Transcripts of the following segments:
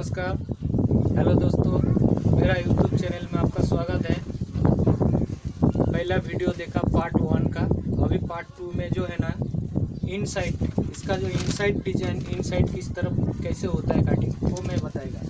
नमस्कार। हेलो दोस्तों, मेरा यूट्यूब चैनल में आपका स्वागत है। पहला वीडियो देखा पार्ट वन का। अभी पार्ट टू में जो है ना इनसाइड इसका जो इनसाइड डिज़ाइन इनसाइड किस तरफ़ कैसे होता है कटिंग वो मैं बताएगा।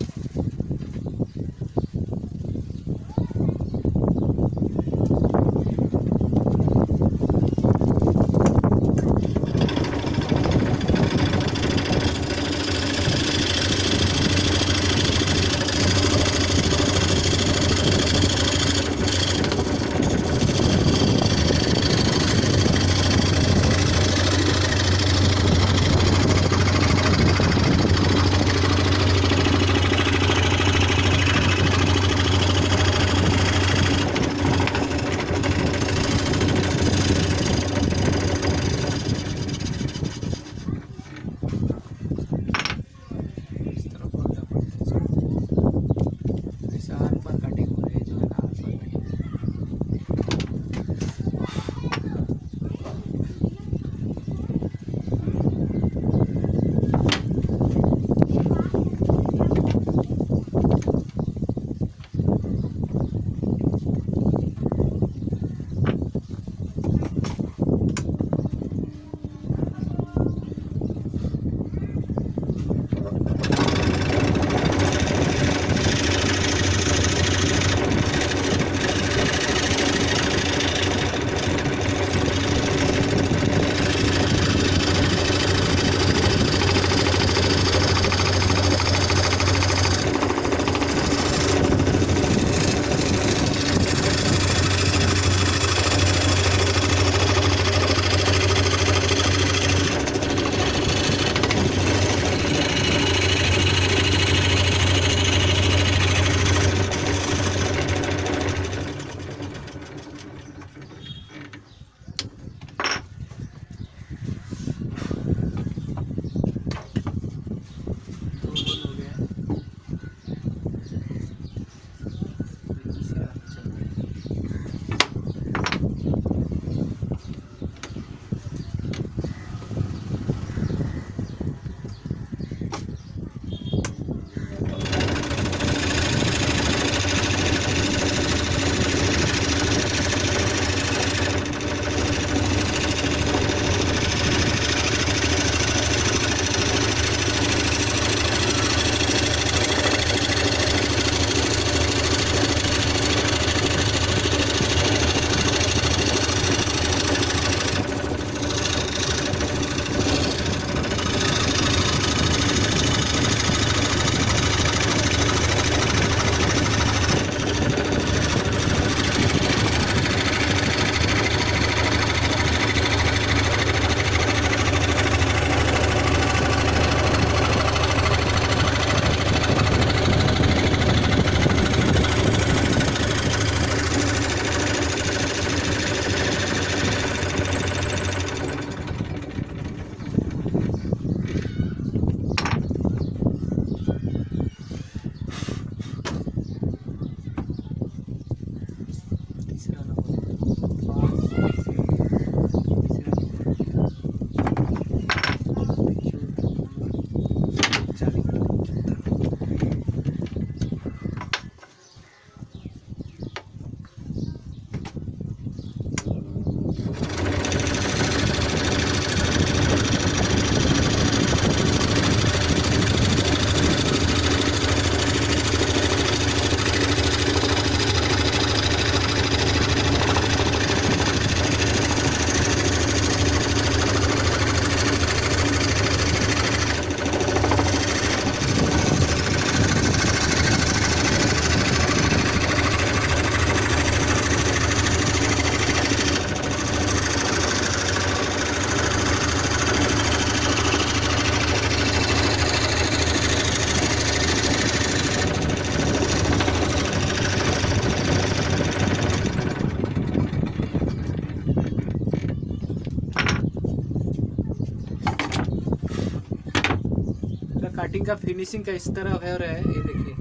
इनका फिनिशिंग का इस तरह हो रहा है, ये देखिए।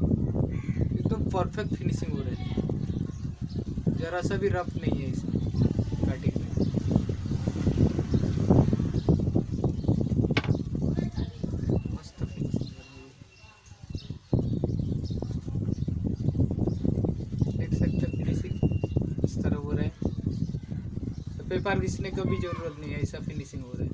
एकदम तो परफेक्ट फिनिशिंग हो रहा है। ज़रा सा भी रफ नहीं है इसमें कटिंग में। देख सकते फिनिशिंग इस तरह हो रहा है। तो पेपर घिसने का भी ज़रूरत नहीं है, ऐसा फिनिशिंग हो रहा है।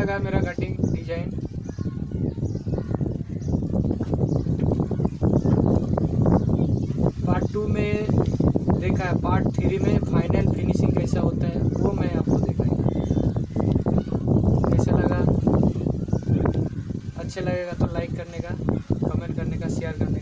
लगा मेरा कटिंग डिज़ाइन पार्ट टू में देखा है पार्ट थ्री में फाइनल फिनिशिंग कैसा होता है, वो मैं आपको दिखाऊँगा। कैसा लगा? अच्छा लगेगा तो लाइक करने का कमेंट करने का शेयर करने